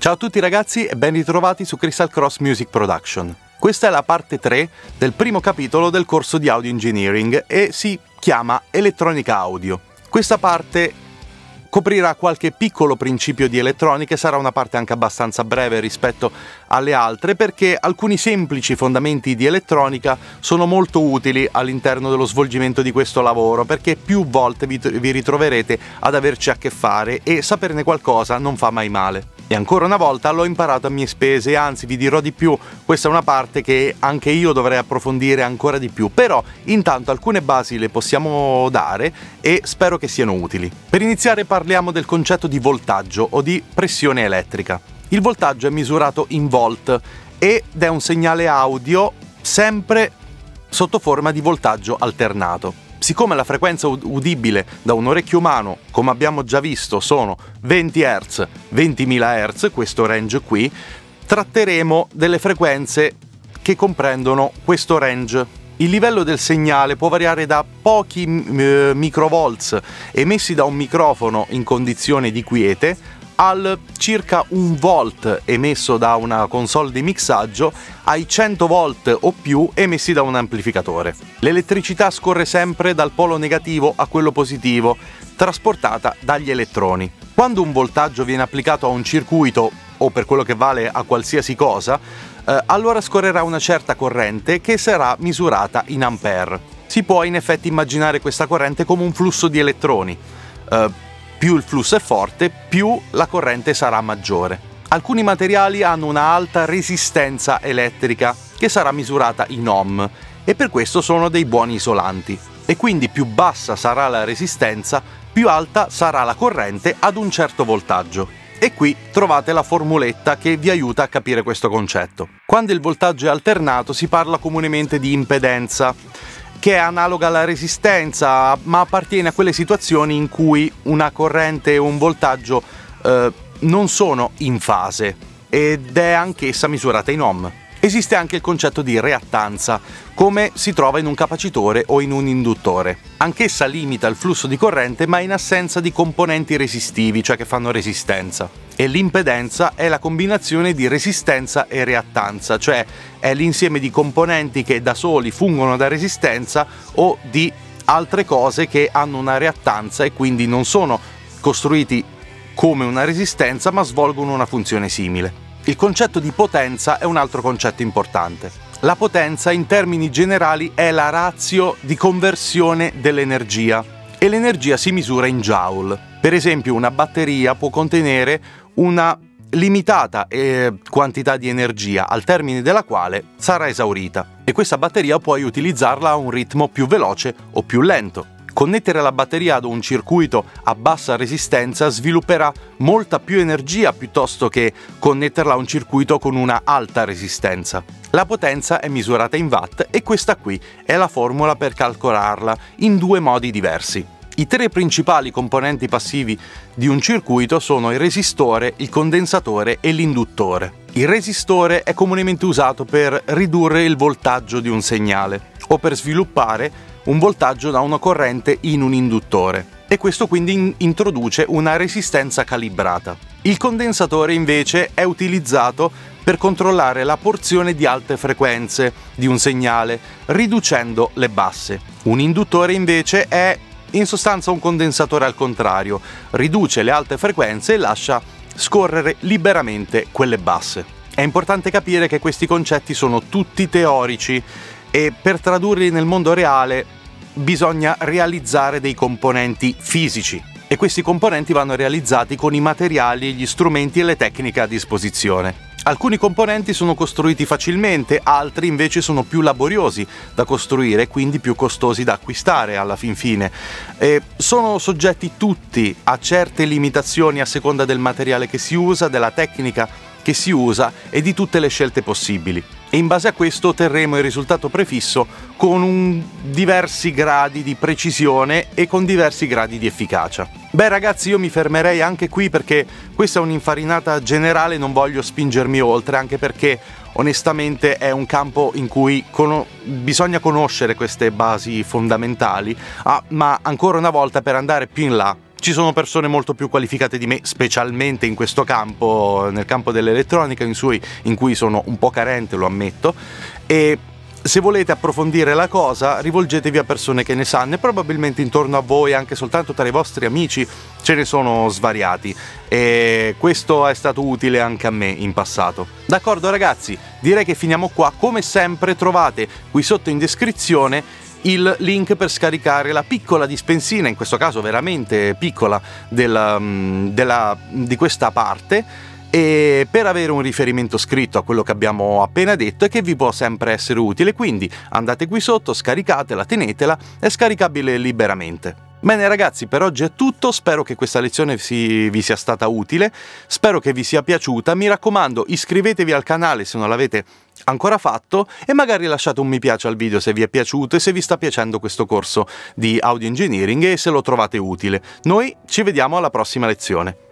Ciao a tutti ragazzi e ben ritrovati su Crystal Cross Music Production. Questa è la parte 3 del primo capitolo del corso di audio engineering e si chiama elettronica audio. Questa parte coprirà qualche piccolo principio di elettronica e sarà una parte anche abbastanza breve rispetto alle altre perché alcuni semplici fondamenti di elettronica sono molto utili all'interno dello svolgimento di questo lavoro perché più volte vi, ritroverete ad averci a che fare e saperne qualcosa non fa mai male. E ancora una volta l'ho imparato a mie spese, anzi vi dirò di più, questa è una parte che anche io dovrei approfondire ancora di più, però intanto alcune basi le possiamo dare e spero che siano utili. Per iniziare parliamo del concetto di voltaggio o di pressione elettrica. Il voltaggio è misurato in volt ed è un segnale audio sempre sotto forma di voltaggio alternato. Siccome la frequenza udibile da un orecchio umano, come abbiamo già visto, sono 20 Hz, 20.000 Hz, questo range qui, tratteremo delle frequenze che comprendono questo range. Il livello del segnale può variare da pochi eh, microvolts emessi da un microfono in condizione di quiete al circa un volt emesso da una console di mixaggio ai 100 volt o più emessi da un amplificatore. L'elettricità scorre sempre dal polo negativo a quello positivo, trasportata dagli elettroni. Quando un voltaggio viene applicato a un circuito o per quello che vale a qualsiasi cosa, eh, allora scorrerà una certa corrente che sarà misurata in ampere. Si può in effetti immaginare questa corrente come un flusso di elettroni. Eh, più il flusso è forte, più la corrente sarà maggiore. Alcuni materiali hanno una alta resistenza elettrica che sarà misurata in ohm e per questo sono dei buoni isolanti. E quindi più bassa sarà la resistenza, più alta sarà la corrente ad un certo voltaggio. E qui trovate la formuletta che vi aiuta a capire questo concetto. Quando il voltaggio è alternato si parla comunemente di impedenza che è analoga alla resistenza, ma appartiene a quelle situazioni in cui una corrente e un voltaggio eh, non sono in fase ed è anch'essa misurata in ohm. Esiste anche il concetto di reattanza, come si trova in un capacitore o in un induttore. Anch'essa limita il flusso di corrente ma in assenza di componenti resistivi, cioè che fanno resistenza. E l'impedenza è la combinazione di resistenza e reattanza, cioè è l'insieme di componenti che da soli fungono da resistenza o di altre cose che hanno una reattanza e quindi non sono costruiti come una resistenza ma svolgono una funzione simile. Il concetto di potenza è un altro concetto importante. La potenza in termini generali è la ratio di conversione dell'energia e l'energia si misura in joule. Per esempio una batteria può contenere una limitata eh, quantità di energia al termine della quale sarà esaurita e questa batteria puoi utilizzarla a un ritmo più veloce o più lento. Connettere la batteria ad un circuito a bassa resistenza svilupperà molta più energia piuttosto che connetterla a un circuito con una alta resistenza. La potenza è misurata in watt e questa qui è la formula per calcolarla in due modi diversi. I tre principali componenti passivi di un circuito sono il resistore, il condensatore e l'induttore. Il resistore è comunemente usato per ridurre il voltaggio di un segnale o per sviluppare un voltaggio da una corrente in un induttore e questo quindi in introduce una resistenza calibrata. Il condensatore invece è utilizzato per controllare la porzione di alte frequenze di un segnale, riducendo le basse. Un induttore invece è in sostanza un condensatore al contrario, riduce le alte frequenze e lascia scorrere liberamente quelle basse. È importante capire che questi concetti sono tutti teorici e per tradurli nel mondo reale bisogna realizzare dei componenti fisici e questi componenti vanno realizzati con i materiali, gli strumenti e le tecniche a disposizione. Alcuni componenti sono costruiti facilmente, altri invece sono più laboriosi da costruire e quindi più costosi da acquistare alla fin fine. E sono soggetti tutti a certe limitazioni a seconda del materiale che si usa, della tecnica che si usa e di tutte le scelte possibili e in base a questo otterremo il risultato prefisso con diversi gradi di precisione e con diversi gradi di efficacia. Beh ragazzi io mi fermerei anche qui perché questa è un'infarinata generale, non voglio spingermi oltre anche perché onestamente è un campo in cui con bisogna conoscere queste basi fondamentali, ah, ma ancora una volta per andare più in là ci sono persone molto più qualificate di me, specialmente in questo campo, nel campo dell'elettronica, in in cui sono un po' carente, lo ammetto, e se volete approfondire la cosa, rivolgetevi a persone che ne sanno e probabilmente intorno a voi, anche soltanto tra i vostri amici, ce ne sono svariati e questo è stato utile anche a me in passato. D'accordo ragazzi, direi che finiamo qua. Come sempre trovate qui sotto in descrizione il link per scaricare la piccola dispensina, in questo caso veramente piccola, della, mm, della, di questa parte e per avere un riferimento scritto a quello che abbiamo appena detto e che vi può sempre essere utile, quindi andate qui sotto, scaricatela, tenetela, è scaricabile liberamente. Bene ragazzi, per oggi è tutto, spero che questa lezione si, vi sia stata utile, spero che vi sia piaciuta, mi raccomando iscrivetevi al canale se non l'avete ancora fatto e magari lasciate un mi piace al video se vi è piaciuto e se vi sta piacendo questo corso di audio engineering e se lo trovate utile. Noi ci vediamo alla prossima lezione.